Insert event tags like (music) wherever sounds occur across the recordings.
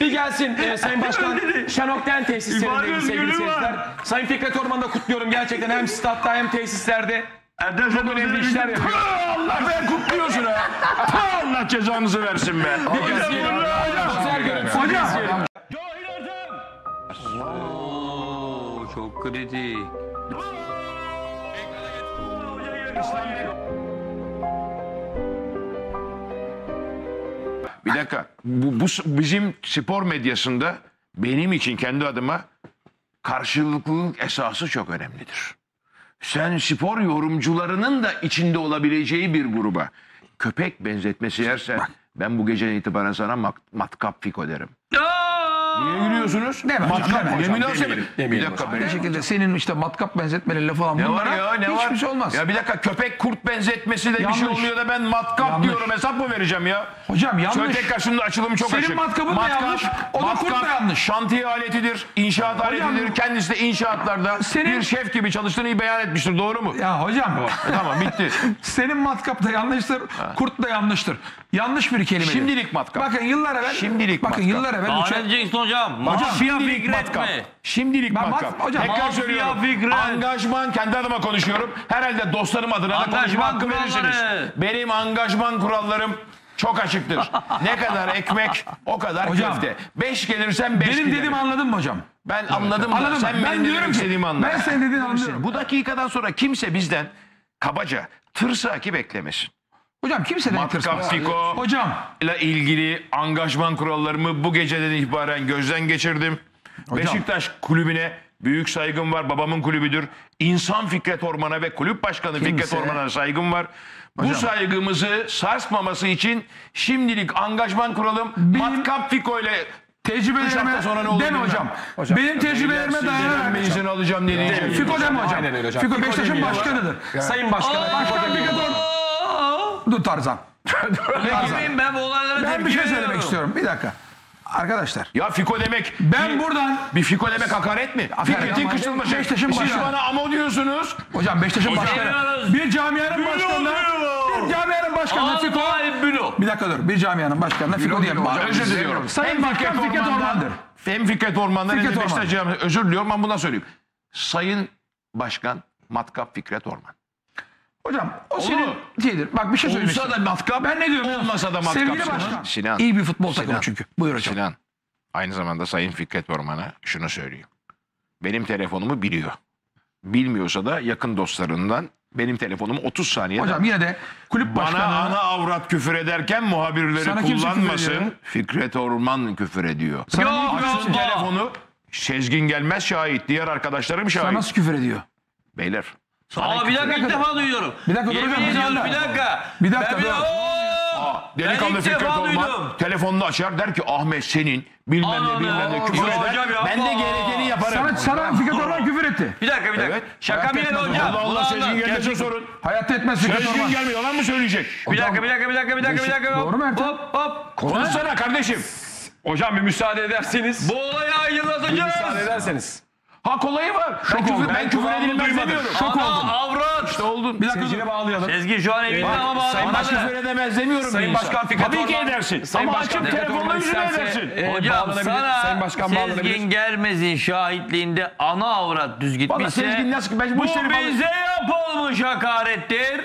Bir gelsin e, Sayın Başkan Şenok'ten tesislerindeydi İfade sevgili seyirciler. Sayın Fikret Orman'ı da kutluyorum gerçekten hem statta hem tesislerde. Erdem Çok önemli işler yapıyor. Allah be kutluyorsun ha. Tüh, Allah cezanızı versin be. Bir görüntüsü bir izleyelim. Oo, çok kritik. Bir dakika. Bu, bu bizim spor medyasında benim için kendi adıma karşılıklılık esası çok önemlidir. Sen spor yorumcularının da içinde olabileceği bir gruba köpek benzetmesi yersen ben bu geceden itibaren sana mak- matkap fiko derim. Niye gülüyorsunuz? Deme hocam, matkap deme ne hocam, demeyelim, Bir demeyelim dakika Bir be. şekilde senin işte matkap benzetmeleriyle falan Ne bunlara var ya ne hiçbir var? şey olmaz. Ya bir dakika köpek kurt benzetmesi de bir şey Yanlış. oluyor da ben matkap Yanlış. diyorum hesap mı vereceğim ya? Hocam yanlış. Şöyle tekrar şunun açılımı çok Senin açık. matkabın da yanlış, o da kurt da yanlış. Şantiye aletidir, inşaat aletidir. Kendisi de inşaatlarda Senin- bir şef gibi çalıştığını beyan etmiştir. Doğru mu? Ya hocam E tamam bitti. (laughs) senin matkap da yanlıştır, kurt da yanlıştır. Yanlış bir kelime. Şimdilik matkap. Bakın yıllar evvel. Şimdilik bakın matkap. yıllar evvel Daha uçak- diyeceksin hocam? Mafya Şimdilik Fikret matkap. mi? Şimdilik Ben matkap. mat- hocam, Tekrar mafya söylüyorum. Fikret. Angajman kendi adıma konuşuyorum. Herhalde dostlarım adına da konuşma Angajman hakkı verirsiniz. Benim angajman kurallarım çok açıktır. ne kadar ekmek o kadar Hocam, köfte. Beş gelirsen beş Benim giderim. dediğimi anladın mı hocam? Ben anladım da Anladım sen ben. Ben benim diyorum ki ben senin dediğini anlıyorum. Bu dakikadan sonra kimse bizden kabaca tırsaki beklemesin. Hocam kimse de Matkap Fiko Hocam ile ilgili angajman kurallarımı bu geceden itibaren gözden geçirdim. Beşiktaş kulübüne büyük saygım var. Babamın kulübüdür. İnsan Fikret Orman'a ve kulüp başkanı Fikret Kimse- Orman'a saygım var. Bu saygımızı sarsmaması için şimdilik angajman kuralım. Matkap Fiko ile tecrübelerime sonra ne olur deme bilmem. hocam. Benim tecrübelerime dayanarak. İzin alacağım ne diyeceğim. Fiko deme hocam. Aynen öyle hocam. Fiko Beşiktaş'ın başkanıdır. Sayın Başkan. Başkan Fikret Orman. Dur Tarzan. (laughs) Peki ben bu olaylara Ben tepki bir şey veriyorum. söylemek istiyorum. Bir dakika. Arkadaşlar. Ya Fiko demek Ben bir, buradan bir Fiko demek hakaret mi? Fikret'in ama kışılması. Beşiktaş'ın Siz başkanı. bana amo diyorsunuz. Hocam Beşiktaş'ın başkanı. Bir camianın başkanına. Bir camianın başkanına Fiko. Vallahi bülo. Bir dakika dur. Bir camianın başkanına Fiko diyelim. Özür diliyorum. Sayın Başkan Fikret Orman'dır. Hem Fikret Orman'dan hem Fikret de Orman. Beşiktaş camiası. Özür diliyorum ama bundan söyleyeyim. Sayın Başkan Matkap Fikret Orman. Hocam o senin şeydir. Bak bir şey söylemek Olsa da matkap, Ben ne diyorum? olmasa da matkap. Sevgili başkan. Sinan. İyi bir futbol takımı Sinan. çünkü. Buyur hocam. Sinan. Aynı zamanda Sayın Fikret Orman'a şunu söyleyeyim. Benim telefonumu biliyor. Bilmiyorsa da yakın dostlarından benim telefonumu 30 saniyede Hocam yine de kulüp Bana başkanı. ana avrat küfür ederken muhabirleri Sana kullanmasın. Fikret Orman küfür ediyor. Sana yok. Açsın telefonu. Sezgin gelmez şahit. Diğer arkadaşlarım Sana şahit. nasıl küfür ediyor? Beyler. Aa bir dakika ilk defa duyuyorum. Bir dakika, dur Yemin ediyorum hocam. bir dakika. Bir dakika, Ben bir dur. Oo! Delikanlı ilk Fikret defa Orman telefonunu açar der ki Ahmet senin bilmem ne bilmem ne küfür eder. hocam yapma. Ben de gerekeni yaparım. Sana, sana Fikret Orman küfür etti. Bir dakika bir dakika. Evet. Şaka bir yana hocam. Allah Allah Ulan Sezgin lan, gelmese gerçek- sorun. Hayatta etmez Fikret Sezgin Orman. gelmiyor lan mı söyleyecek? Bir dakika bir dakika bir dakika bir dakika bir dakika. Doğru mu Ertem? Hop hop. Konuşsana kardeşim. Hocam bir müsaade ederseniz. Bu olayı Bir aydınlatacağız. müsaade ederseniz. Ha kolayı var. Ben oldum. küfür, ben Ben küfür edilmez demiyorum. Ana avrat. İşte oldun. Bir dakika. Seyircine bağlayalım. Sezgin şu an evinde ama Sayın Bana bağlamadı. küfür edemez demiyorum Sayın. Başkan Fikret Tabii ki edersin. Sayın Ama açıp telefonla yüzüne edersin. e, Hocam sana Sayın Başkan. Sezgin Gelmez'in şahitliğinde ana avrat düz gitmişse Sezgin nasıl? Ben bu bu bize yapılmış hakarettir.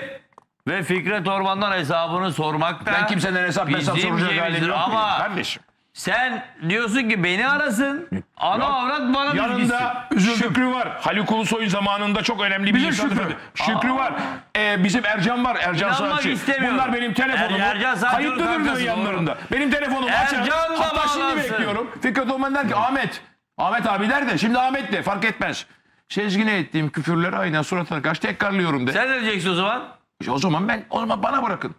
Ve Fikret Orman'dan hesabını sormak da Ben kimseden hesap hesap bizim soracak halim yok. Ama Kardeşim. Sen diyorsun ki beni arasın. Ana avrat bana gitsin. Yanında Şükrü var. Haluk Ulusoy'un zamanında çok önemli bir Bizim insan. Şükrü. Şükrü var. Ee, bizim Ercan var. Ercan İnanmak Saatçi. istemiyorum. Bunlar benim telefonumu. Er- Ercan Saatçı'nın Kayıtlıdır diyor kankası, yanlarında. Benim telefonumu Ercan açar. da Hatta şimdi bağlansın. bekliyorum. Fikret Orman der ki Ahmet. Ahmet abi der de şimdi Ahmet de fark etmez. Sezgine ettiğim küfürleri aynen suratına karşı tekrarlıyorum de. Sen ne diyeceksin o zaman? O zaman ben o zaman bana bırakın.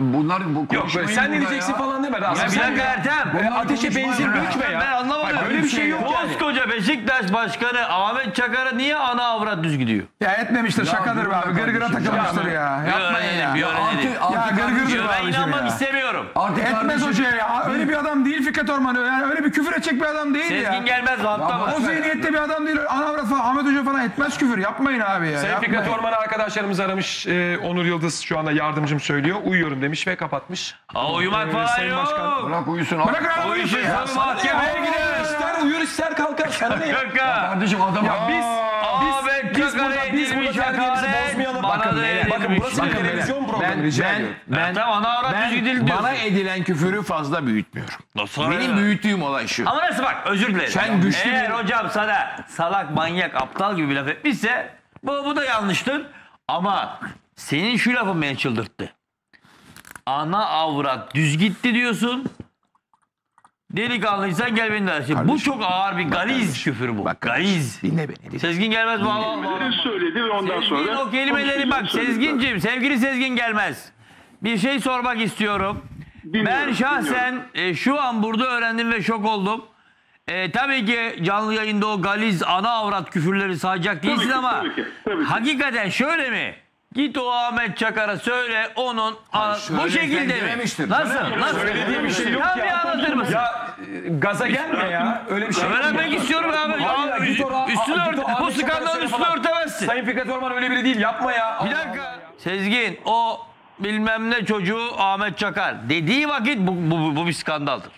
Bunlar bu Yok böyle konuşmayın sen ne burada diyeceksin ya. falan deme. Rasim. Ya bir Sen dakika ya. Böyle ateşe benzin dökme ya. Ben anlamadım. Bak, öyle bir şey yok yani. Koskoca Beşiktaş Başkanı Ahmet Çakar'a niye ana avrat düz gidiyor? Ya etmemiştir şakadır be abi. Gırgıra takılmıştır ya. Yapmayın ya. Bir. Ya artık gırgırdır Ya be ben inanmak ya. istemiyorum. Artık Etmez kardeşim- hocaya ya. Öyle bir adam değil Fikret Orman yani öyle bir küfür edecek bir adam değil ya. Sezgin gelmez hatta O zihniyette bir adam değil. Anavrat falan Ahmet Hoca falan etmez küfür. Yapmayın abi ya. Sayın yapmayın. Fikret Orman arkadaşlarımız aramış. Ee, Onur Yıldız şu anda yardımcım söylüyor. Uyuyorum demiş ve kapatmış. Aa, uyumak Ee, falan Sayın Başkan- yok. Bırak uyusun abi. O adamı işin ya. sonu mahkemeye gider. İster uyur ister kalkar. Sana ne ya? Kaka. Kardeşim adam Ya biz Ahmet biz, burada, biz burada edilmiş terbiyemizi hakaret. bozmayalım. Bana Bakın, da beyler, bakın edilmiş. burası bir Bakın televizyon beyler, programı ben- rica ben- ediyorum. Ben, Tamam ana avrat ben düzgün değil diyorsun. bana edilen küfürü fazla büyütmüyorum. Nasıl Benim büyüttüğüm olay şu. Ama nasıl bak özür dilerim. Sen güçlü Eğer bir- hocam sana salak, manyak, aptal gibi bir laf etmişse bu, bu da yanlıştır. Ama senin şu lafın beni çıldırttı. Ana avrat düz gitti diyorsun. Delikanlıysan gel beni dersin. Bu çok ağır bir galiz küfür bu. Bak galiz. Dinle beni. Dinle. Sezgin gelmez bu Allah Allah. söyledi ve ondan Sezgin sonra o kelimeleri bak Sezgin'cim sevgili Sezgin gelmez. Bir şey sormak istiyorum. Dinliyorum, ben şahsen e, şu an burada öğrendim ve şok oldum. E, tabii ki canlı yayında o galiz ana avrat küfürleri sayacak değilsin ki, ama tabii ki, tabii ki. hakikaten şöyle mi? Git o Ahmet Çakar'a söyle onun ana- bu söylesen şekilde mi? dememiştir. Nasıl? Nasıl? Söylediği bir şey yok Ya ya. bir anlatır mısın? Ya e, gaza gelme ya. (laughs) Öyle bir şey. Öğrenmek istiyorum abi. Hayır ya, üstünü ört, bu skandalın üstünü örtemezsin. Sayın Fikret Orman öyle biri değil. Yapma ya. Bir dakika. Sezgin o bilmem ne çocuğu Ahmet Çakar dediği vakit bu, bu, bu, bu bir skandaldır.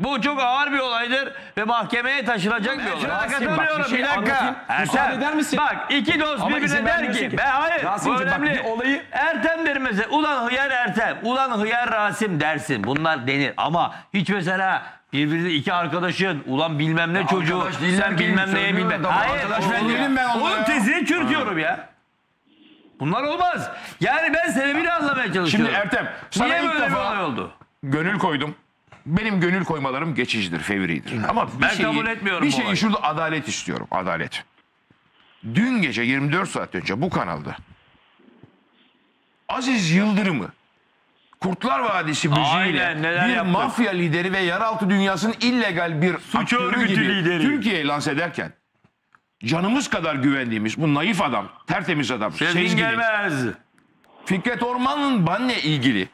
Bu çok ağır bir olaydır ve mahkemeye taşınacak bir olay. Rasim, Ben bak, bir şey bir dakika. anlatayım. Müsaade eder misin? Bak iki dost Ama izin birbirine der vermiyorsun ki, ki. ben hayır bu bak, önemli. bir olayı- Ertem der mesela ulan hıyar Ertem, ulan hıyar Rasim dersin. Bunlar denir ama hiç mesela birbirine iki arkadaşın ulan bilmem ne çocuğu arkadaş değiller sen ki, bilmem neye söylüyor bilmem. adam, Hayır. arkadaş ben ya. değilim ben onlara Onun ya. tezini çürütüyorum ya. Bunlar olmaz. Yani ben sebebini anlamaya çalışıyorum. Şimdi Ertem sana Niye ilk böyle bir olay oldu? gönül koydum. Benim gönül koymalarım geçicidir, fevridir. Ama bir Ben şeyi, kabul etmiyorum Bir bu şeyi olayı. şurada adalet istiyorum, adalet. Dün gece 24 saat önce bu kanalda Aziz Yıldırım'ı Kurtlar Vadisi müziğiyle Aynen, neler bir yaptık. mafya lideri ve yeraltı dünyasının illegal bir aktörü örgütü gibi lideri. Türkiye'ye lanse ederken canımız kadar güvendiğimiz bu naif adam, tertemiz adam, Sezgin Sezgin'i, gelmez. Fikret Orman'ın benle ilgili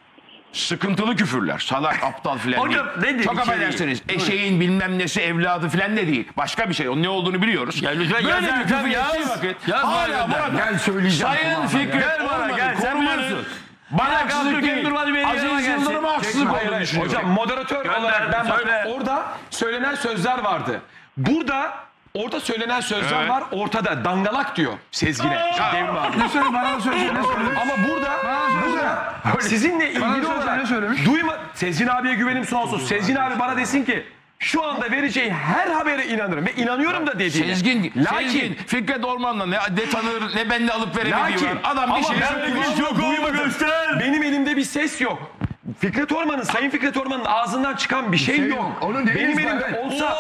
sıkıntılı küfürler. Salak, (laughs) aptal filan Hocam, değil. nedir Çok içeriği? affedersiniz. Eşeğin bilmem nesi evladı filan ne değil. Başka bir şey. Onun ne olduğunu biliyoruz. Ya lütfen Böyle bir Ertem, küfür yaz. vakit. Yaz hala burada Gel söyleyeceğim Sayın Fikret Gel bana, gel. Sen koruması biliyorsun. Bana Bir haksızlık değil. Aziz. Yıldırım'a haksızlık olduğunu düşünüyorum. Hocam moderatör olarak ben bak, orada söylenen sözler vardı. Burada orada söylenen sözler Evet. var. Ortada dangalak diyor Sezgin'e. Devrim abi. Ne söyle bana da söyle. Ne söyle? Ama burada, burada sizinle ilgili söyle, olarak ne söylemiş? duyma Sezgin abiye güvenim sonsuz. Sezgin abi bana desin ki şu anda vereceği her habere inanırım ve inanıyorum da dediğine. Sezgin, Lakin Sezgin, Fikret Orman'la ne, ne tanır ne benimle alıp veremediği Lakin, var. Adam bir şey ben söylüyor. çok duymadım. Benim elimde bir ses yok. Fikret Orman'ın, Sayın Fikret Orman'ın ağzından çıkan bir şey, şey yok. yok. Onu değil Benim elimde olsa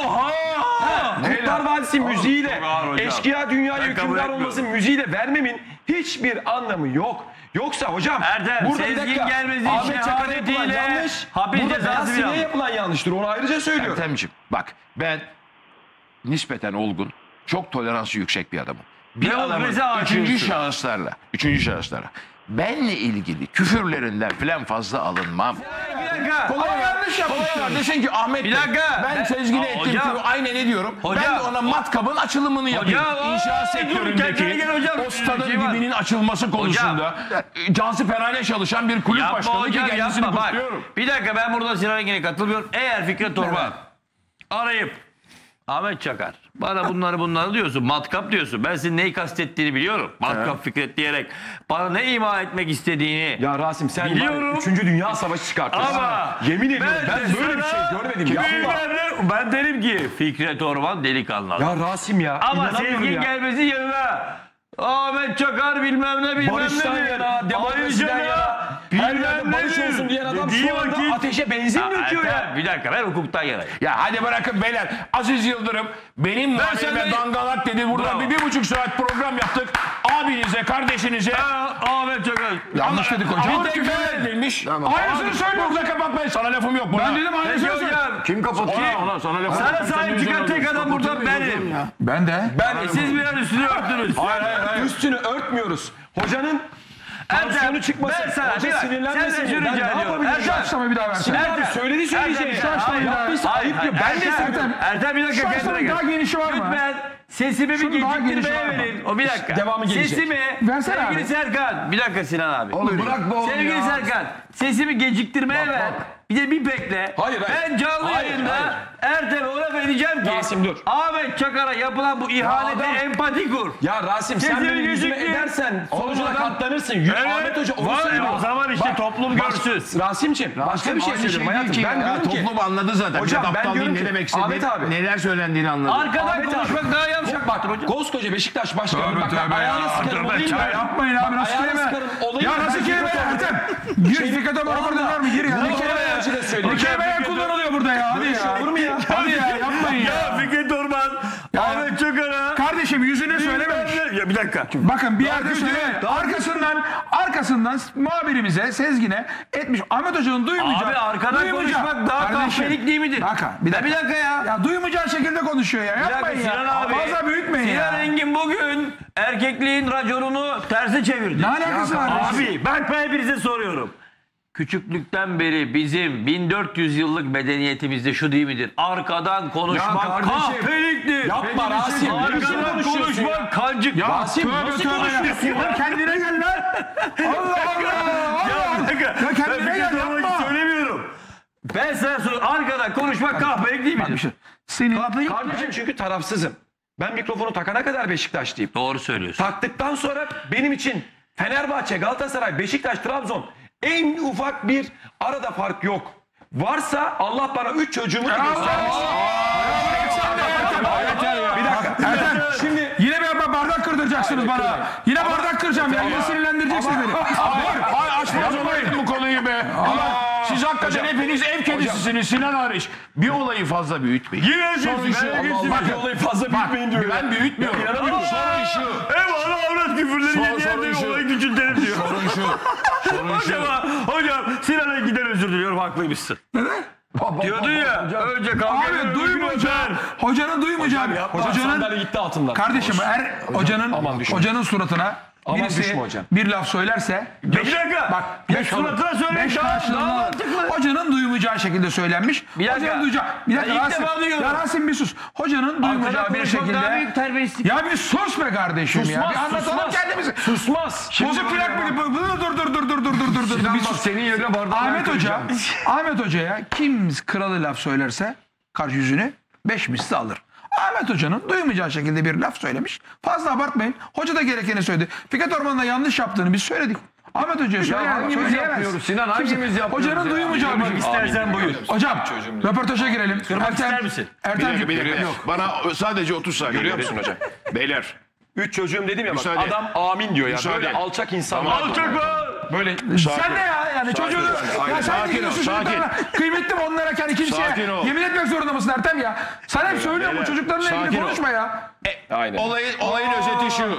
Ha, Kurtlar Vadisi müziğiyle, eşkıya dünyaya hükümdar olması müziğiyle vermemin hiçbir anlamı yok. Yoksa hocam Erdem, burada bir dakika Gelmez'in Ahmet Çakar'a yapılan yanlış. Burada Beyaz aldı. yapılan yanlıştır. Onu ayrıca söylüyorum. Ertemciğim bak ben nispeten olgun, çok toleransı yüksek bir adamım. Bir Ne adamın üçüncü şahıslarla, üçüncü şahıslarla benle ilgili küfürlerinden filan fazla alınmam. Dakika. Kolay yanlış yapmışlar. Desin ki Ahmet Bir dakika. ben Ben- Aa, ettiğim hocam. küfür aynen ne diyorum. ben Hocam. de ona matkabın açılımını yapayım. Hocam, İnşaat dur, sektöründeki gel hocam. o stadın Şey var. dibinin açılması konusunda e, cansı perane çalışan bir kulüp Yapma başkanı ki hocam kendisini yapma bak. kutluyorum. Bir dakika ben burada Sinan Engin'e katılmıyorum. Eğer Fikret Orman arayıp Ahmet Çakar bana bunları bunları diyorsun matkap diyorsun. Ben senin neyi kastettiğini biliyorum. Matkap Fikret diyerek bana ne ima etmek istediğini. Ya Rasim sen Biliyorum. 3. Dünya Savaşı çıkartırsın. Ama Yemin ediyorum ben, de böyle bir şey görmedim. Yapma. Ben, ben derim ki Fikret Orman delikanlı. Ya Rasim ya. Ama Sezgin ya. gelmesi yanına Ahmet Çakar bilmem ne bilmem Barıştan ne. yana, demokrasiden yana, her yerde barış olsun diyen adam şu anda ateşe benzin döküyor ya. Bir dakika ben hukuktan yanayım. Ya hadi bırakın beyler. Aziz Yıldırım benim muhabbime senden- dangalak dedi. Burada Bravo. bir, bir buçuk saat program yaptık. Abinize, kardeşinize Ahmet Çakar. Yanlış dedik hocam. Bir küfür edilmiş. Aynısını söylüyorum. Burada kapatmayın. Sana lafım yok. Burada. Ben dedim Peki aynısını söyle. hocam. Kim kapatıyor? Ona, ona, sana lafım Sana yok. sahip çıkan tek adam burada benim. Ben de. Ben siz biraz üstünü örttünüz. Hayır hayır hayır. Üstünü örtmüyoruz. Hocanın Tansiyonu çıkmasın. Ben sana Hoca sinirlenmesin şunu Ben rica ne ediyorum. yapabilirim? Şu açlamayı bir daha. Sinan abi söyledi söyleyeceğini. Ertem, Şu daha. Yaptıysa ayıp diyor. Ben de Ertem. Ertem bir dakika kendine gel. daha genişi var mı? Lütfen sesimi bir geciktirmeye verin. O bir dakika. Devamı gelecek. Sesimi Versene sevgili abi. Serkan. Bir dakika Sinan abi. Oğlum bırak be oğlum Sevgili ya. Serkan. Sesimi geciktirmeye ver. Bir de bir bekle. Hayır, hayır. Ben canlı Hayır, yayında hayır. Laf edeceğim ki. Rasim, dur. Ahmet Çakar'a yapılan bu ihanete adam- empati kur. Ya Rasim sen Sesini benim yüzüme geciktir. edersen sonucuna adam- katlanırsın. Yürü, Evet. Ahmet Hoca onu Var ya, söylüyor. o zaman işte toplum baş- görsün. Rasim'ciğim başka bir şey söylüyorum hayatım. ki Ben ya. diyorum ki Toplum anladı zaten. Hocam, ben aptal diyorum ki, ne demek Ahmet istediğini, abi. neler söylendiğini anladı. Arkadan Ahmet abi. konuşmak daha yavşak. bak koskoca Beşiktaş başkanı Tövbe bak tövbe ya. sıkarım Tövbe olayım ben. Yapmayın abi nasıl kelime? sıkarım olayım Ya ben. nasıl Ben kelime Ertem? Gir Fikret Orman röportajı var mı? Gir ya. Ne kelime ya? Söylüyorum. Bu kelimeler kullanılıyor burada ya. Hadi ya. olur mu ya? Hadi ya yapmayın ya. Ya Fikret Orman, Ahmet Çakar'a. Kardeşim yüzüne söylememiş. Ya bir dakika. Bakın bir yerde söyle. Arkasından arkasından muhabirimize Sezgin'e etmiş. Ahmet Hoca'nın duymayacağı. Abi arkadan konuşmak daha kahpelik değil midir? Dakika, bir dakika. bir dakika ya. Ya duymayacağı şekilde konuşuyor ya. Yapmayın ya. Sinan abi. Fazla büyütmeyin Sinan ya. Engin bugün erkekliğin raconunu terse çevirdi. Ne alakası var? Abi ben hepinize soruyorum. Küçüklükten beri bizim 1400 yıllık medeniyetimizde şu değil midir? Arkadan konuşmak kardeşim, kahpeliktir. Yapma Rasim. Ne biçim Arkadan ya? konuşmak kancık. Ya Rasim, nasıl konuşuyorsun ya. ya? Kendine gel lan. Allah Allah. Ya dakika. Ya kendine ben gel, yapma. söylemiyorum. Ben sana soruyorum. Arkadan konuşmak kahpelik değil midir? Senin Kardeşim çünkü tarafsızım. Ben mikrofonu takana kadar Beşiktaşlıyım. Doğru söylüyorsun. Taktıktan sonra benim için Fenerbahçe, Galatasaray, Beşiktaş, Trabzon en ufak bir arada fark yok. Varsa Allah bana üç çocuğumu da göstermiş. Bir dakika. Ertem Şimdi yine bir bardak kırdıracaksınız bana. Yine bardak kıracağım ya. Yine sinirlendireceksiniz beni. Hayır, hayır açmaz olayım bu konuyu be. Allah. Siz hakikaten hepiniz ev kedisisiniz Sinan hariç. Bir olayı fazla büyütmeyin. Yine Sorun şu. bak olayı fazla büyütmeyin diyor. Ben büyütmüyorum. Sorun şu. Ev ana avrat küfürleri yedi şu. olayı küçültelim diyor. Sorun şu. (laughs) Sorun şu. Hocam, hocam Sinan Engin'den özür diliyorum haklıymışsın. Diyordun ya önce kavga Abi ediyorum, duymayacağı, hocanın duymayacağı, Hocam hocanın gitti altından. kardeşim er hocanın düşme. hocanın suratına Aman birisi düşme hocam. bir laf söylerse Bir dakika. bak Ya beş suratına alır. söyleyin, Beş mantıklı. Hocanın duymayacağı şekilde söylenmiş. Bir dakika. Hocanın duyacağı. Bir dakika Rasim. Ya Rasim bir sus. Hocanın duymayacağı bir konuşmak daha büyük şekilde. terbiyesizlik. Ya bir sus be kardeşim ya. Susmaz, Bir anlatalım susmaz. kendimizi. Susmaz. Bozuk plak mı? Bu- bu- Dur dur dur dur dur dur dur dur. Bir sus. senin yerine bardak Ahmet Hoca, Ahmet Hoca'ya kim kralı laf söylerse karşı yüzünü beş misli alır. Ahmet Hoca'nın duymayacağı şekilde bir laf söylemiş. Fazla abartmayın. Hoca da gerekeni söyledi. Fikret Orman'ın da yanlış yaptığını biz söyledik. Ahmet Hoca'ya söyleyemez. hangimiz yapmıyoruz Sinan, hangimiz yapıyoruz Hocanın ya? duymayacağı bir şey. İstersen buyur. Hocam röportaja girelim. Kırmak ister misin? Bir Ertem, dakika, bir dakika. Bana sadece 30 saniye. Görüyor musun hocam? Beyler. Üç çocuğum dedim ya bak Müsaade. adam amin diyor ya. Müsaade. Böyle alçak insanlar. Alçak var. Böyle sen ne ya? Yani çocuğunu ya sen Sakin ol, gidiyorsun sakin. çocuklarına kıymetli mi onlara kendi kimseye Sakin ol. yemin etmek zorunda mısın Ertem ya? Sen hep söylüyorsun bu beyler, çocuklarla ilgili ol. konuşma ya. Aynen. Olayın, olayın özeti şu.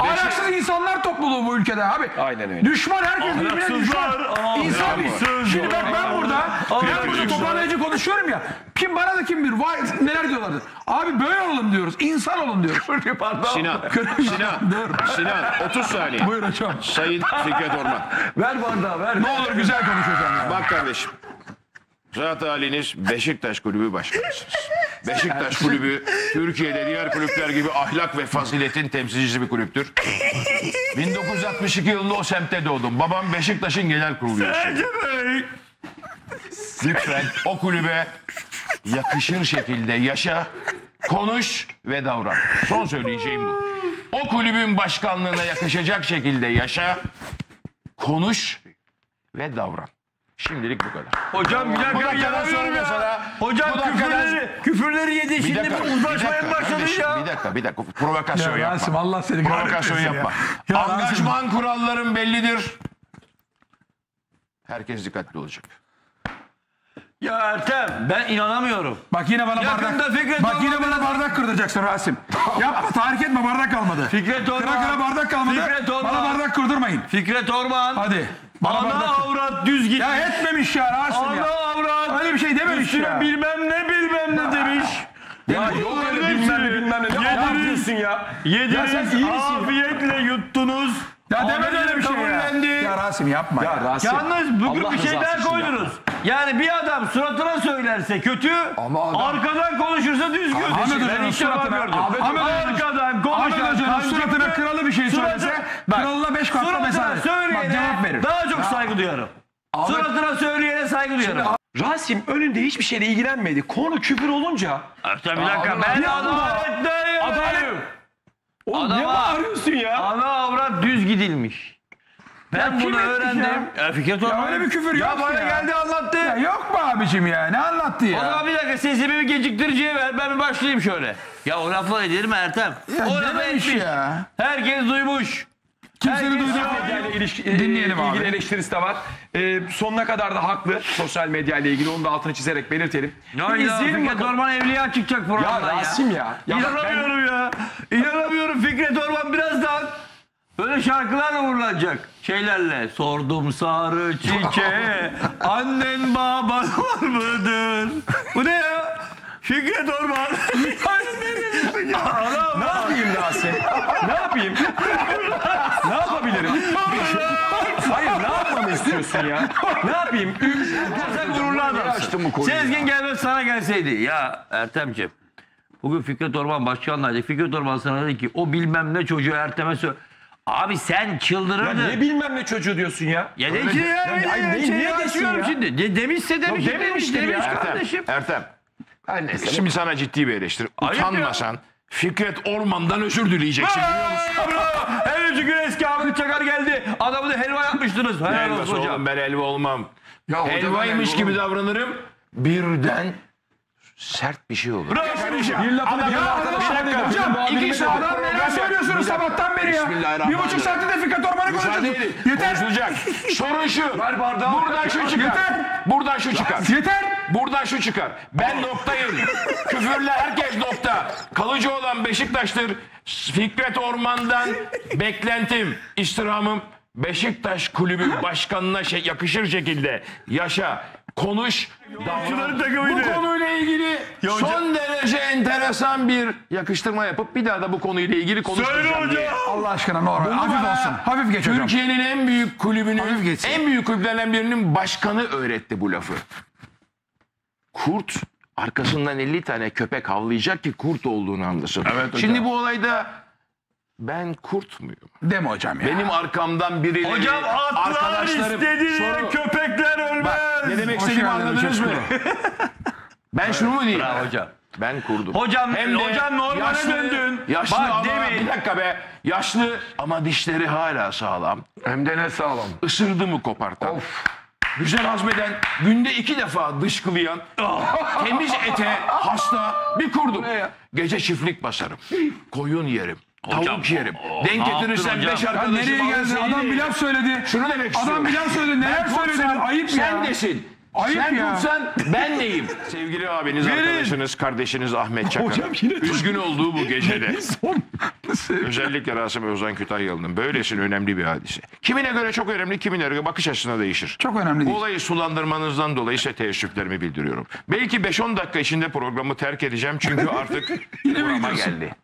Ahlaksız insanlar topluluğu bu ülkede abi. Aynen öyle. Düşman herkes birbirine düşman. İnsan ahlaksızlar. Şimdi bak ben burada, ben burada toparlayıcı konuşuyorum ya. Kim bana da kim bir vay neler diyorlardı. Abi böyle olalım diyoruz. İnsan olun diyoruz. Sinan, Sinan, Sinan 30 saniye. Buyur hocam. Sayın Fikret Orman. Ver bardağı ver. Ne olur güzel konuş hocam ya. Bak kardeşim. Zat haliniz Beşiktaş Kulübü başkanısınız. Beşiktaş Kulübü Türkiye'de diğer kulüpler gibi ahlak ve faziletin temsilcisi bir kulüptür. 1962 yılında o semtte doğdum. Babam Beşiktaş'ın genel kurulu üyesi. Lütfen o kulübe yakışır şekilde yaşa, konuş ve davran. Son söyleyeceğim bu. O kulübün başkanlığına yakışacak şekilde yaşa, konuş ve davran. Şimdilik bu kadar. Hocam bir Bu dakika dakikadan sonra ya. mesela- Hocam bu dakikadan- küfürleri, küfürleri yedi şimdi dakika, bir uzlaşmaya dakika başladı kardeşim, ya. Bir dakika, bir dakika. Provokasyon Ya Rasim yapma. Allah seni Provokasyon kahretmesin yapma. ya. Ya Rasim. Angajman kuralların bellidir. Herkes dikkatli olacak. Ya Ertem ben inanamıyorum. Bak yine bana Yakında bardak. Fikret Bak yine bana bardak kırdıracaksın Rasim. Yapma tahrik etme bardak kalmadı. Fikret Orman. Kıra kıra bardak kalmadı. Fikret Orman. Bana bardak kırdırmayın. Fikret Orman. Hadi. Bana Ana bardak. avrat düz git. Ya etmemiş ya Rasim Ana ya. avrat. Öyle bir şey dememiş Üstüne ya. bilmem ne bilmem ne demiş. Ya yok öyle bilmem ne bilmem ne. Yapıyorsun ya? Yediniz, Ya sen iyi misin ya? afiyetle yuttunuz. Ya Ahmet öyle bir şey ya. kabullendi. Ya Rasim yapma ya. Ya Rasim. Yalnız bugün Allah bir şey daha koydunuz. Yani bir adam suratına söylerse kötü, Ama adam- arkadan konuşursa düzgün. Ahmet Ben Hoca'nın suratına. Ahmet Hoca'nın, arkadan Ahmet konuşan Hoca'nın suratına kralı bir şey söylese, Bak, kralına beş katla mesaj. Bak cevap verir. daha çok saygı duyarım. Suratına söyleyene saygı duyarım. Rasim önünde hiçbir şeyle ilgilenmedi. Konu küfür olunca. Ertem bir dakika ben adaletteyim. Adalet. Oğlum ne Adama- bağırıyorsun ya? Ana avrat düz gidilmiş. Ben kim bunu etmiş öğrendim. ya? Ya Fikret Ya Orman. öyle bir küfür Ya yok bana ya. geldi anlattı. Ya yok mu abicim ya? Ne anlattı O ya? zaman bir dakika sesimi bir geciktiriciye ver. Ben bir başlayayım şöyle. Ya o laflar edilir mi Ertem? Ya o lafı dememiş etmiş. ya. Herkes duymuş. Kimsenin duyduğu medyayla ilişki, Dinleyelim e, abi. ilgili eleştirisi de var. E, sonuna kadar da haklı sosyal medya ile ilgili. Onu da altını çizerek belirtelim. Ya Bir ya izleyelim Fikret bakalım. Orman evliya çıkacak Ya programdan ya. Rasim ya. ya bak ben- İnanamıyorum ya. İnanamıyorum Fikret Orman birazdan böyle şarkılarla uğurlanacak. Şeylerle sordum sarı çiçeğe (laughs) annen baban var mıdır? Bu ne ya? Fikret Orman. (laughs) Anam. Ne yapayım Rasim? ne yapayım? ne yapabilirim? Hayır ne istiyorsun ya? Ne yapayım? Sen gururlu adamsın. Sezgin gelmez sana gelseydi. Ya Ertemciğim. Bugün Fikret Orman başkanlaydı. Fikret Orman sana dedi ki o bilmem ne çocuğu Ertem'e söyle. Abi sen Ya çıldırırdın. niye bilmem ne çocuğu diyorsun ya? Ya ne ki ya? Ya, ya, ay, ne- şey niye ya? şimdi. De, demişse demiş. demiş ya. demiş Ertem, kardeşim. Ertem. Şimdi sana ciddi bir eleştiri. Ya. Utanmasan Fikret Orman'dan özür dileyeceksin. Bravo, bravo. Üçü gün eski Ahmet Çakar geldi. Adamı da helva yapmıştınız. Helal Helvası olsun hocam. oğlum ben helva olmam. Ya Helvaymış helva gibi olmam. davranırım. Birden sert bir şey olur. Bravo. Bir lafını bir adam- dedi. hocam, iki dedi. Adam neler söylüyorsunuz sabahtan beri ya? Bir buçuk saatte de Fikret Orman'ı Müsaade konuşuyorsunuz. edin. Yeter. Konuşulacak. Sorun şu. Ver bardağı. Buradan şu çıkar. Yeter. Buradan şu çıkar. Yeter. Buradan şu çıkar. Ben noktayım. Küfürle herkes nokta. Kalıcı olan Beşiktaş'tır. Fikret Orman'dan (laughs) beklentim, istirhamım Beşiktaş kulübü başkanına şey, yakışır şekilde yaşa, konuş. Bu konuyla ilgili son derece enteresan bir yakıştırma yapıp bir daha da bu konuyla ilgili konuşacağım. Söyle diye. Allah aşkına normal. Bunu Hafif bana olsun. Hafif geç hocam. Türkiye'nin en büyük kulübünün, geçsin. en büyük kulüplerinden birinin başkanı öğretti bu lafı. Kurt arkasından 50 tane köpek havlayacak ki kurt olduğunu anlasın. Şimdi bu olayda ben kurt muyum? Deme hocam ya. Benim arkamdan birileri, Hocam atlar arkadaşlarım istediği soru- köpekler ölmez. Bak, ne demek istediğimi anladınız mı? ben şunu mu diyeyim? Bravo hocam. Ben kurdum. Hocam, Hem de hocam normale yaşlı- döndün. Yaşlı Bak ama demin. bir dakika be. Yaşlı ama dişleri hala sağlam. Hem de ne sağlam. Isırdı mı kopartan. Güzel hazmeden, günde iki defa dışkılayan, temiz ete hasta bir kurdum. Gece çiftlik basarım. Koyun yerim. Hocam, Tavuk yerim. o- Denk ne getirirsem hocam? beş Ya arkadaşım nereye alır geldi? seni Adam bir laf söyledi. Şunu demek istiyorum. Adam bir laf söyledi. Neler Ben söyledi? kurtsam Ayıp sen ya. desin. Ayıp sen ya. kurtsan ben neyim? (laughs) Sevgili abiniz, arkadaşınız, kardeşiniz Ahmet Çakar. Üzgün olduğu bu (laughs) gecede. Özellikle Rasim Ozan Kütahyalı'nın böylesine önemli bir hadise. Kimine göre çok önemli, kimine göre bakış açısına değişir. Çok önemli değil. olayı sulandırmanızdan dolayı size teessüflerimi bildiriyorum. Belki 5-10 dakika içinde programı terk edeceğim çünkü (laughs) artık burama gidiyorsun? geldi.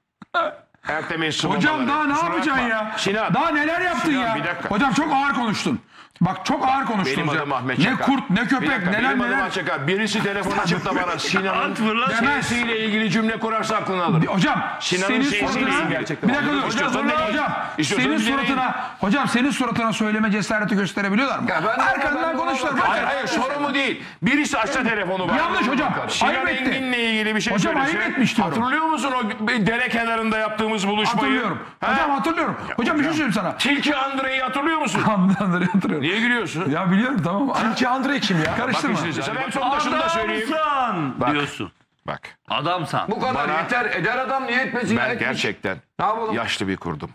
Ertem'in. Hocam daha ne Kusura yapacaksın bakma. ya? Sinan. Daha neler yaptın Sinan, ya? bir dakika. Hocam çok ağır konuştun. Bak çok ağır konuştun Benim adım Ahmet Ne Çakar. kurt ne Bir köpek dakika, neler benim adım neler. Ahmet Çakar. Birisi telefon açıp da bana (laughs) Sinan'ın siyasiyle ilgili cümle kurarsa aklını alır. Hocam Sinan'ın senin suratına ilgili gerçekten. bir dakika dur. Hocam, İstiyorsan hocam, deneyin. hocam İstiyorsan senin suratına hocam senin suratına söyleme cesareti gösterebiliyorlar mı? Ya ben de- Arkandan ben de- konuştular. ben de- Hayır hayır soru mu değil. Birisi açsa telefonu bana. Yanlış hocam. Sinan Ayıp etti. Engin'le ilgili bir şey Hocam söylese. ayıp etmiş diyorum. Hatırlıyor musun o dere kenarında yaptığımız buluşmayı? Hatırlıyorum. Ha? Hocam hatırlıyorum. Hocam bir şey söyleyeyim sana. Tilki Andre'yi hatırlıyor musun? Hatırlıyorum. hatırlıyorum. Niye gülüyorsun? Ya biliyorum tamam. Tilki Andre kim ya? Karıştırma. Bakın size ben sonunda şunu da söyleyeyim. Adamsan diyorsun. Bak Adamsan. Bu kadar Bana- yeter. Eder adam niye etmesin? ya? ben Etmiş. gerçekten Ne yapalım? yaşlı bir kurdum.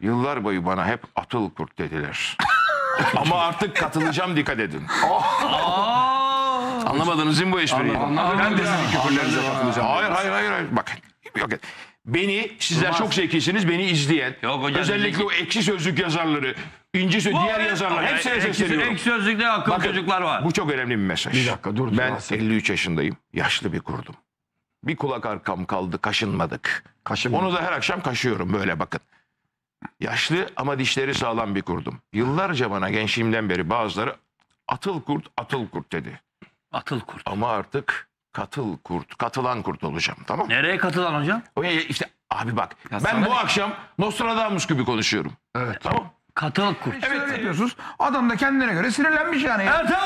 Yıllar boyu bana hep atıl kurt dediler. (laughs) Ama artık katılacağım dikkat edin. Anlamadınız değil mi bu espriyi? Anladım. Ben de sizin küfürlerinize katılacağım. Hayır hayır hayır. hayır. Bakın. Yok. Beni, sizler çok zekisiniz, beni izleyen, Yok hocam, özellikle zeki. o ekşi sözlük yazarları, inci söz, diğer yazarlar, hepsine sesleniyorum. Ek sözlükte akıllı Bakın, çocuklar var. Bu çok önemli bir mesaj. Bir dakika, dur, dur, Ben Rasim. 53 yaşındayım. Yaşlı bir kurdum. Bir kulak arkam kaldı, kaşınmadık. Kaşınmadık. Onu da her akşam kaşıyorum böyle bakın. Yaşlı ama dişleri sağlam bir kurdum. Yıllarca bana gençliğimden beri bazıları atıl kurt, atıl kurt dedi. Atıl kurt. Ama artık katıl kurt, katılan kurt olacağım tamam mı? Nereye katılan hocam? O ya işte abi bak ben sana bu akşam Nostradamus gibi konuşuyorum. Evet. Tamam. Katıl kurt. Evet yapıyorsunuz. Adam da kendine göre sinirlenmiş yani. Ertem!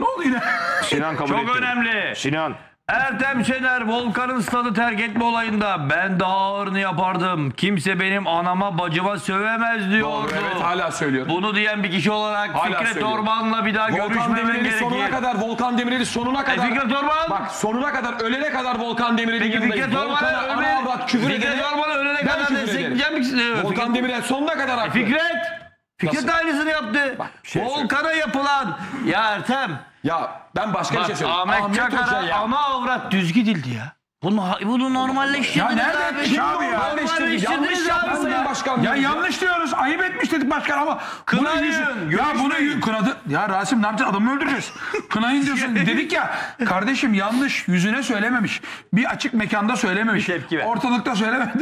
Ne oldu yine? Sinan kabul Çok etmiyorum. önemli. Sinan Ertem Şener Volkan'ın stadı terk etme olayında ben daha ağırını yapardım. Kimse benim anama bacıma sövemez diyordu. Evet hala söylüyorum. Bunu diyen bir kişi olarak Hala Fikret söylüyorum. Orman'la bir daha Volkan görüşmemen Demirel'i sonuna kadar Volkan Demirel'i sonuna E, kadar Fikret Orman? bak sonuna kadar ölene kadar Volkan Demirel'in Peki yanındayım. Fikret Orman'ı Volkan'a ana ölene, avrat küfür Fikret Orman'ı ölene kadar? Evet, Volkan Demirel sonuna kadar haklı. Fikret! Fikret Nasıl? aynısını yaptı. şey Volkan'a yapılan. Ya Ertem. Ya ben başka bir şey söyleyeyim. Ahmet, Hoca Çakar'a ana avrat düz gidildi ya. Bunu, bunu normalleştirdiniz Ya nerede abi. etmiş abi ya? Normalleştirdiniz Yanlış yaptı. Sayın Başkan. Ya yanlış diyoruz. Ayıp etmiş dedik başkan ama. Kınayın, yüzü- Ya bunu kınadı. Ya Rasim ne yapacaksın? Adamı öldüreceğiz. Kınayın diyorsun. (laughs) dedik ya. Kardeşim yanlış. Yüzüne söylememiş. Bir açık mekanda söylememiş. Bir tepki ver. Ortalıkta söylemedi.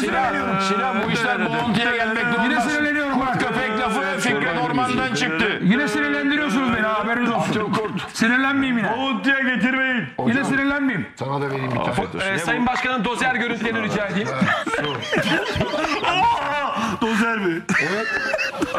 Sinan, Sinan bu işler boğuntuya gelmekte olmaz. Yine sinirleniyorum. Kurt lafı Fikret Orman'dan çıktı. Yine sinirlendiriyorsunuz beni haberiniz olsun. Sinirlenmeyeyim yine. Boğuntuya getirmeyin. Yine sinirlenmeyeyim. Sana da vereyim bir tane. Ee, Sayın Başkan'ın dozer görüntülerini rica edeyim. (laughs) Dozer mi? Evet.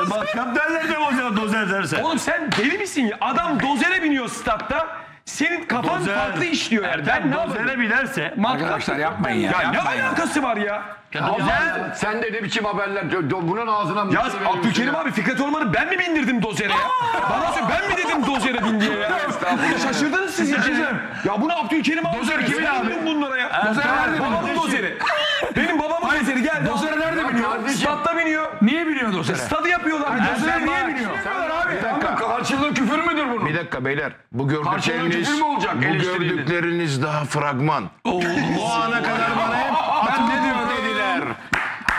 Başkan derler de hocam dozer derse. Oğlum sen deli misin ya? Adam dozere biniyor statta. Senin kafan Dozer. farklı işliyor yani. Ben ne yapayım? Dozere binerse matkap. Arkadaşlar yapmayın ya. Ya ne yapmayın. alakası var ya? Dozer. Sen de ne biçim haberler? Dö- dö- Bunun ağzına mı? Ya Abdülkerim abi Fikret Orman'ı ben mi bindirdim dozere ya? Bana söyle ben mi dedim dozere bin diye ya? Şaşırdınız siz ya. Ya bunu Abdülkerim abi. Dozer kimin abi? bunlara ya. Dozer nerede Babamın dozeri. Benim babamın dozeri geldi. Dozer nerede biniyor? Statta biniyor. Niye biniyor Dozer'e? Stadı yapıyorlar. Dozer'e niye biniyor? Bir dakika. Karşılığı küfür müdür bunun? Bir dakika beyler. Bu gördükleriniz, küfür mü olacak bu eleştirinin? gördükleriniz daha fragman. Bu ana kadar bana hep (laughs) atıl ne diyorum? dediler.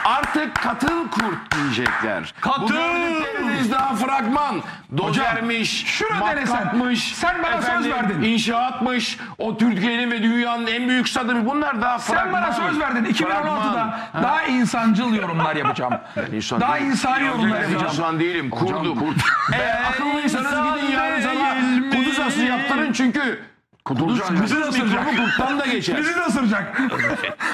Artık katıl kurt diyecekler. Katıl! Bu gördükleriniz daha fragman. Denesen. matkapmış, Sen bana söz verdin. inşaatmış, o Türkiye'nin ve dünyanın en büyük stadı. Bunlar daha fragman. Sen bana söz verdin 2016'da Fragman. daha insancıl yorumlar yapacağım. (laughs) insan daha değilim. insani yorumlar Ben yapacağım. insan değilim, kurdum. (laughs) Eğer Akıllıysanız gidin yarın sabah kuduz ası değil. yaptırın çünkü kuduz, Bizi de ısıracak. kurttan da geçer. Bizi de ısıracak.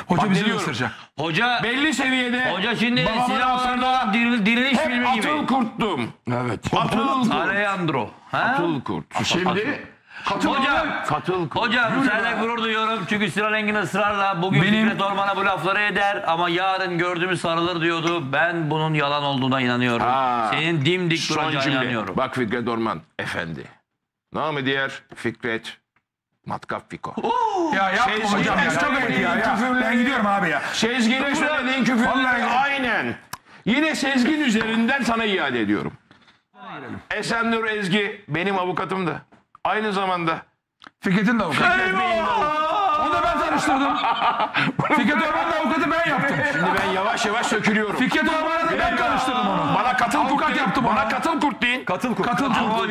Hoca bizi de diyorum. ısıracak. Hoca Belli seviyede Hoca şimdi Sarı'da diril, diriliş hep filmi atıl gibi. kurttum. Evet. Atıl kurt. Alejandro. Ha? Atıl kurt. Şimdi Hocam, Katıl kurt. hocam seninle gurur duyuyorum çünkü Sinan Engin ısrarla bugün Benim- Fikret Orman'a bu lafları eder ama yarın gördüğümüz sarılır diyordu. Ben bunun yalan olduğuna inanıyorum. Aa, Senin dimdik duracağına inanıyorum. Bak Fikret Orman efendi. Namı diğer Fikret Matkap Fiko. Ya yapma Şey, hocam ya. Çok ayıp ya. ya. Ben gidiyorum abi ya. Sezgin'e söylediğin küfürleri Vallahi- aynen. Yine Sezgin üzerinden sana iade ediyorum. Esenur Ezgi benim avukatımdı. Aynı zamanda Fikret'in de avukatı. Onu da ben tanıştırdım. (laughs) Fikret Orman'ın avukatı ben yaptım. şimdi ben yavaş yavaş sökülüyorum. Fikret Orman'ı da ben tanıştırdım onu. Bana katıl kurt Avukat deyin. yaptım Bana ona. katıl kurt deyin. Katıl kurt. Katıl Ama kurt.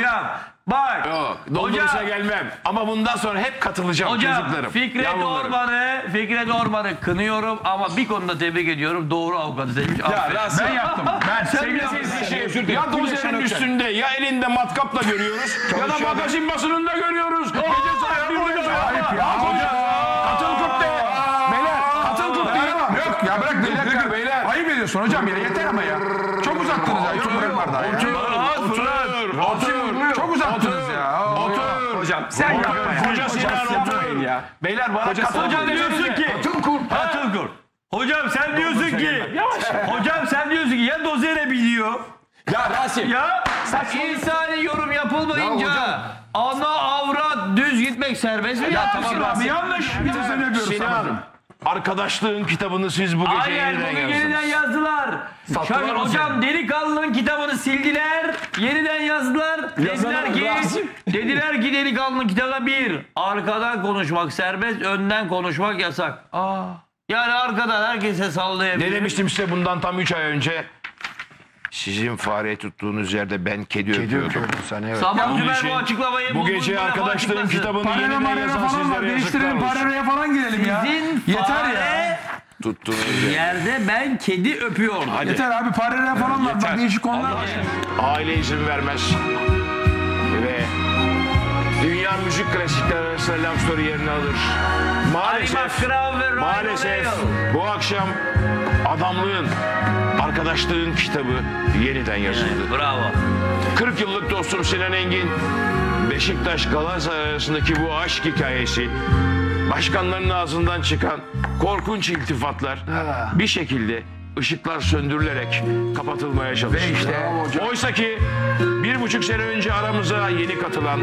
Bak. Yok, dolduruşa gelmem. Ama bundan sonra hep katılacağım Hocam çocuklarım. Fikret yavrularım. Orman'ı Fikret Orman'ı kınıyorum ama bir konuda tebrik ediyorum. Doğru avukatı seçmiş. Ya. Rasim. Ben yaptım. (laughs) Ben sevgili seyirciler. Ya dozerin üstünde ya elinde matkapla görüyoruz ya da magazin basınında görüyoruz. Gece saat birde Ayıp ya. Katıl kurt de. Beyler katıl kurt deyin. Yok ya bırak beyler. Ayıp ediyorsun hocam ya yeter ama ya. Çok uzattınız ya. Çok bırak var daha ya. Otur, otur, otur. Çok uzattınız ya. Otur. Hocam sen yapma ya. Koca Sinan yapmayın otur. ya. Beyler bana katıl Hocam diyorsun ki. Katıl kurt. Katıl kurt. Hocam sen diyorsun ki. Hocam sen diyorsun ki ya dozere biliyor. Ya Rasim. Ya insani yorum yapılmayınca ana avrat düz gitmek serbest mi? Ya, tamam Abi Rasim. yanlış. Bir de seni öpüyoruz Sinan, Sinan. Arkadaşlığın kitabını siz bu gece Aynen yeniden yeniden yazdınız. yazdılar. Şöyle hocam delikanlının kitabını sildiler. Yeniden yazdılar. Dediler ki, Rasim. dediler ki delikanlının kitabına bir. Arkadan konuşmak serbest, önden konuşmak yasak. Aa. Yani arkadan herkese sallayabilir. Ne demiştim size bundan tam 3 ay önce? Sizin fare tuttuğunuz yerde ben kedi, Kedi öpüyordum. sen evet. Sabah Tümer bu açıklamayı Bu gece açıklasın. kitabını marana yazan falan var. Değiştirelim olsun. paranaya falan girelim ya. Sizin Yeter ya. Tuttuğunuz yer. Yerde ben kedi öpüyordum. Yeter abi pareler falan var. Bak değişik konular Allah var. Aile izin vermez. Ve dünya müzik klasikleri arasında Love Story yerini alır. Maalesef, maalesef bu akşam adamlığın, arkadaşlığın kitabı yeniden yazıldı. Bravo. 40 yıllık dostum Sinan Engin, Beşiktaş Galatasaray arasındaki bu aşk hikayesi, başkanların ağzından çıkan korkunç iltifatlar bir şekilde ışıklar söndürülerek kapatılmaya çalışıldı. Oysa ki bir buçuk sene önce aramıza yeni katılan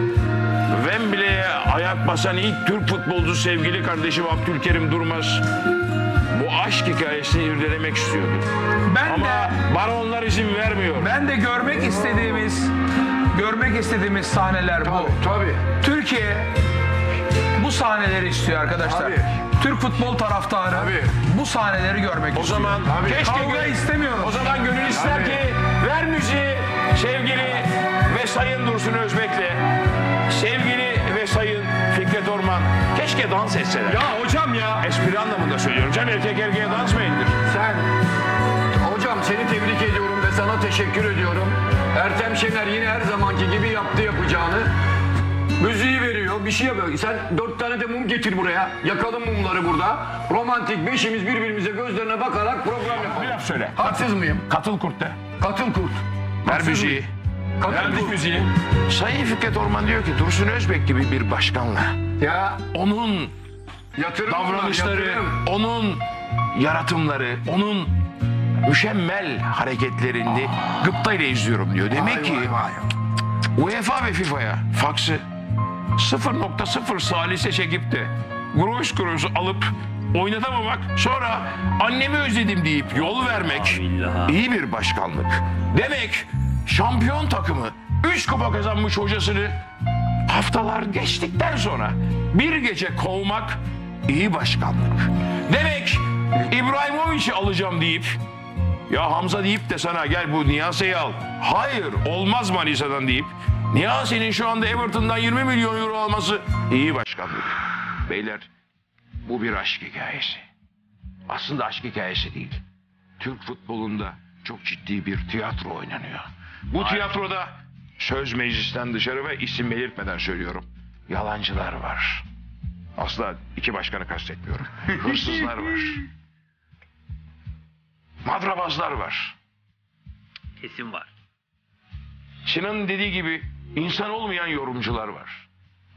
Wembley'e ayak basan ilk Türk futbolcu sevgili kardeşim Abdülkerim Durmaz aşk hikayesini irdelemek istiyordu. Ben Ama de baronlar izin vermiyor. ben de görmek istediğimiz görmek istediğimiz sahneler bu. Tabii. Türkiye bu sahneleri istiyor arkadaşlar. Tabii. Türk futbol taraftarı Tabii. bu sahneleri görmek O istiyor. zaman keşke Kavga istemiyorum. O zaman gönül ister ki ver müziği sevgili ve sayın Dursun Özbek'le sevgili ve sayın Fikret Orman keşke dans etseler. Ya hocam ya. Espri anlamında söylüyorum. Canım erkek erkeğe dans mı edilir? Sen hocam seni tebrik ediyorum ve sana teşekkür ediyorum. Ertem Şener yine her zamanki gibi yaptı yapacağını. Müziği veriyor, bir şey yapıyor. Sen dört tane de mum getir buraya. Yakalım mumları burada. Romantik beşimiz birbirimize gözlerine bakarak program Bir yapalım. laf söyle. Haksız mıyım? Katıl kurtta. Katıl kurt. Ver müziği. Katıl kurt. müziği. Sayın Fikret Orman diyor ki Dursun Özbek gibi bir başkanla Ya onun yatırım davranışları, yatırım. onun yaratımları, onun mükemmel hareketlerini gıptayla izliyorum diyor. Demek Vay, ki vay, vay. UEFA ve FIFA'ya faksı 0.0 salise çekip de kuruş kuruş alıp oynatamamak sonra annemi özledim deyip yol vermek iyi bir başkanlık. Demek şampiyon takımı 3 kupa kazanmış hocasını haftalar geçtikten sonra bir gece kovmak iyi başkanlık. Demek İbrahimovic'i alacağım deyip ya Hamza deyip de sana gel bu Niyase'yi al. Hayır olmaz Manisa'dan deyip Niyase'nin şu anda Everton'dan 20 milyon euro alması iyi başkanlık. Beyler bu bir aşk hikayesi. Aslında aşk hikayesi değil. Türk futbolunda çok ciddi bir tiyatro oynanıyor. Bu tiyatroda söz meclisten dışarı ve isim belirtmeden söylüyorum. Yalancılar var. Asla iki başkanı kastetmiyorum. (laughs) Hırsızlar var. Madrabazlar var. Kesin var. Sinan'ın dediği gibi insan olmayan yorumcular var.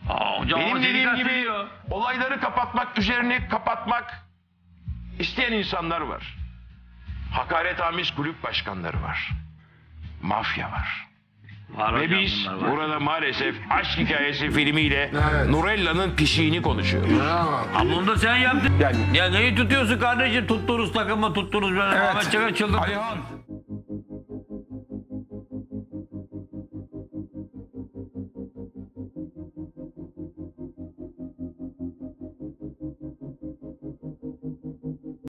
Aa, hocam Benim dediğim gibi kastediyor. olayları kapatmak, üzerini kapatmak isteyen insanlar var. Hakaretamiz kulüp başkanları var. Mafya var. Var Ve hocam biz bunlar var. burada maalesef aşk hikayesi filmiyle Evet. Nurella'nın pişiğini konuşuyoruz. Bravo. Ama bunu da sen yaptın. Yani Ya neyi tutuyorsun kardeşim? Tutturuz takımı tutturuz. Ben Evet. Ahmet Çakar çıldırdı. Alihan